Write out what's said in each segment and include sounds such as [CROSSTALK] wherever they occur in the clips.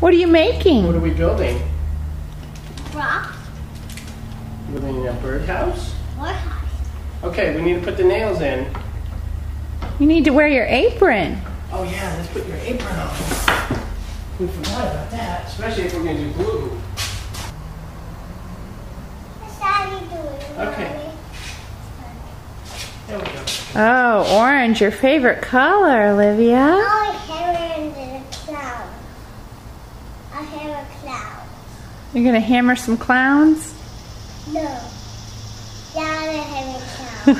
What are you making? What are we building? Rock. Building a birdhouse? Or house. Okay, we need to put the nails in. You need to wear your apron. Oh yeah, let's put your apron on. We forgot about that, especially if we're gonna do glue. What's Daddy doing? Okay. There we go. Oh, orange, your favorite color, Olivia. Oh, hammer in the cloud. I have a cloud. You're gonna hammer some clowns? No. Dad, I have a cloud.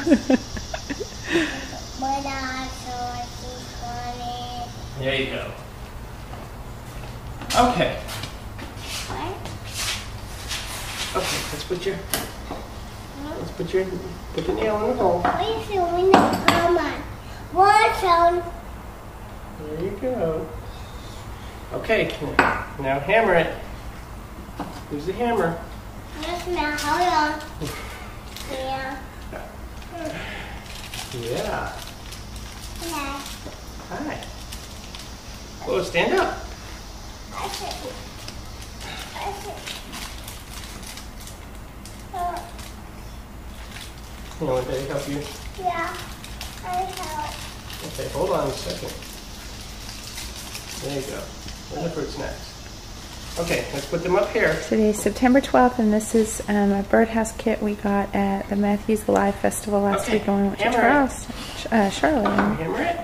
but I saw she's funny. There you go. Okay. What? Okay, let's put your let's put your put the nail in the hole. What is doing the come on? One sound. There you go. Okay, now hammer it. Use the hammer. Just now, hold on. Yeah. Yeah. Yeah. Hi. Whoa, stand up. I see. I see. Uh, You want to help you? yeah. I help. Okay, hold on a second. There you go. Fruits next? Okay, let's put them up here. Today's September 12th, and this is um, a birdhouse kit we got at the Matthews Alive Festival last Okay, week when we went to hammer it. Charles, uh, Charlotte. Hammer it.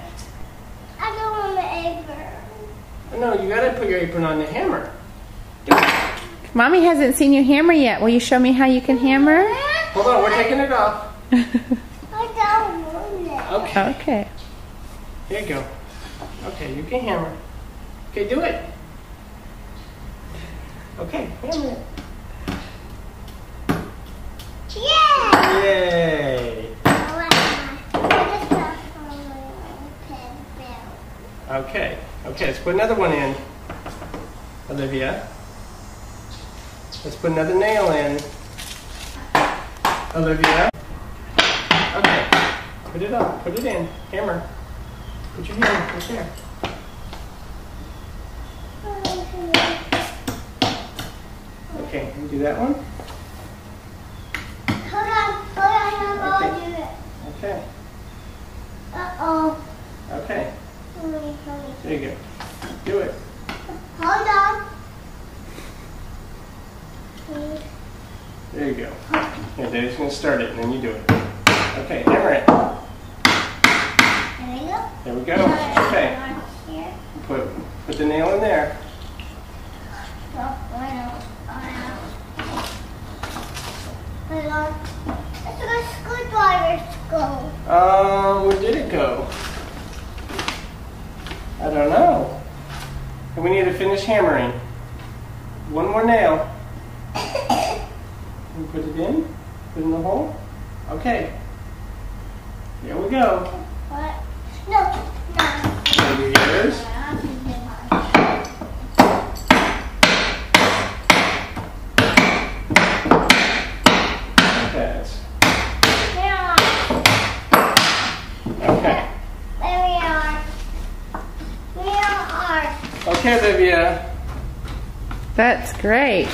I don't want the apron. No, you gotta put your apron on the hammer. Do it. Mommy hasn't seen you hammer yet. Will you show me how you can hammer? Hold on, we're taking it off. [LAUGHS] I don't want it. Okay, okay. here you go. Okay, you can hammer. Okay, do it. Okay, hammer it. Yeah. Yay! I want my- I just got from my pen bill. Okay, okay, let's put another one in. Olivia. Let's put another nail in. Olivia. Okay, put it up, put it in. Hammer. Put your hand right there. Okay, you do that one. Hold on, hold on, I'm Okay. gonna do it. Okay, Uh-oh. okay, there you go. Do it. Hold on. Please. There you go. Yeah, Daddy's gonna start it and then you do it. Okay, hammer it. There we go. There we go. Okay, put put the nail in there. Oh, I know. I know. On. Let's go screwdriver go. Um, where did it go? I don't know. And we need to finish hammering. One more nail. [COUGHS] And put it in. Put it in the hole. Okay. There we go. What? No, no. Do yours. Okay. that's- Okay. There we are. We are. Okay, Olivia. That's great.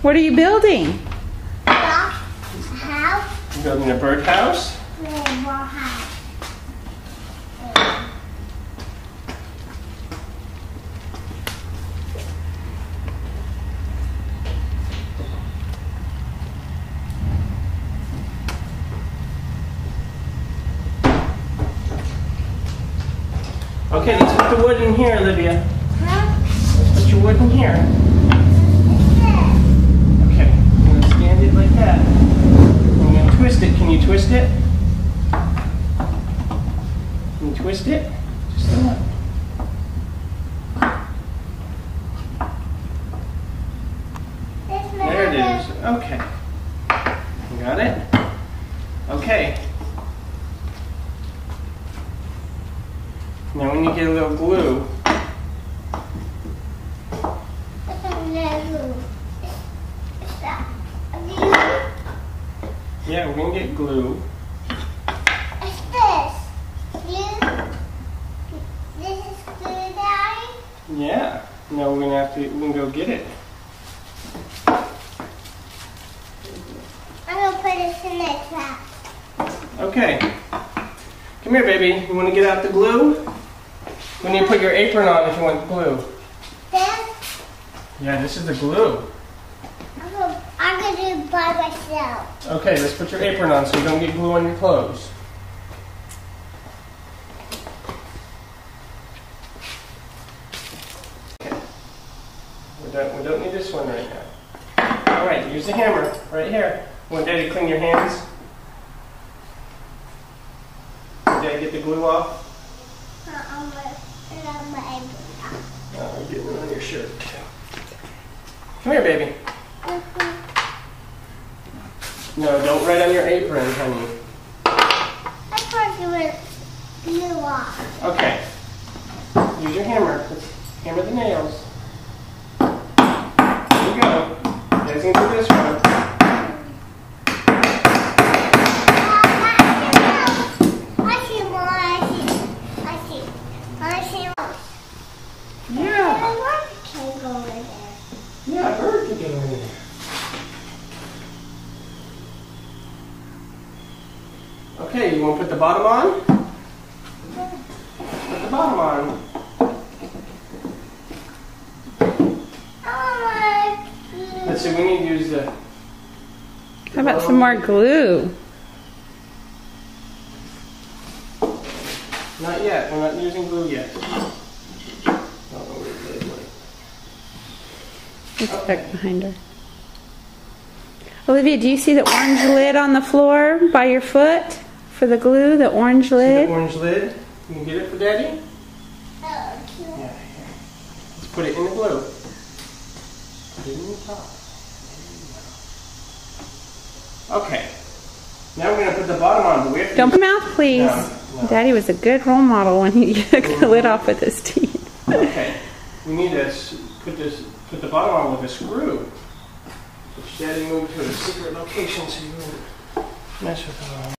What are you building? House. You building a birdhouse? Neighbor house. Okay, let's put the wood in here, Olivia. Huh? Let's put your wood in here. Okay, I'm gonna stand it like that. I'm gonna twist it. Can you twist it? Can you twist it? Just a little. There it is. Okay. Got it? Okay. Now we need to get a little glue. Yeah, we're gonna get glue. It's this. You Yeah. No, we're gonna have to. We can go get it. I'm gonna put this in the trap. Okay. Come here, baby. You want to get out the glue? We need to put your apron on if you want glue. Then Yeah, this is the glue. I'm gonna, I'm gonna do it by myself. Okay, let's put your apron on so you don't get glue on your clothes. Okay. We don't, we don't need this one right now. All right, use the hammer right here. Want Daddy to clean your hands? Want Daddy get the glue off? Uh, I'm gonna put on my apron. Oh, it on your shirt. Come here, baby. No, don't write on your apron, honey. I thought you were glue off. Okay. Use your hammer. Let's hammer the nails. There you go. Gonna do this one. I see more. I see. I see. I see more. Yeah. I want to can go in there. Yeah, bird can get in there. Okay, you want to put the bottom on? Put the bottom on. Let's see, we need to use the. How about some more glue? Not yet. We're not using glue yet. It's back behind her. Olivia, do you see the orange lid on the floor by your foot for the glue? The orange See the orange lid? You can get it for Daddy? Oh, Yeah, here. Let's put it in the glue. Put it in the top. Okay. Now we're gonna put the bottom on, but we have to Don't use- put mouth, please. No, no. Daddy was a good role model when he [LAUGHS] took the lid off with his teeth. Okay. We need to put this, put the bottom on with a screw. Which Daddy moved to a secret location so you wouldn't mess with it.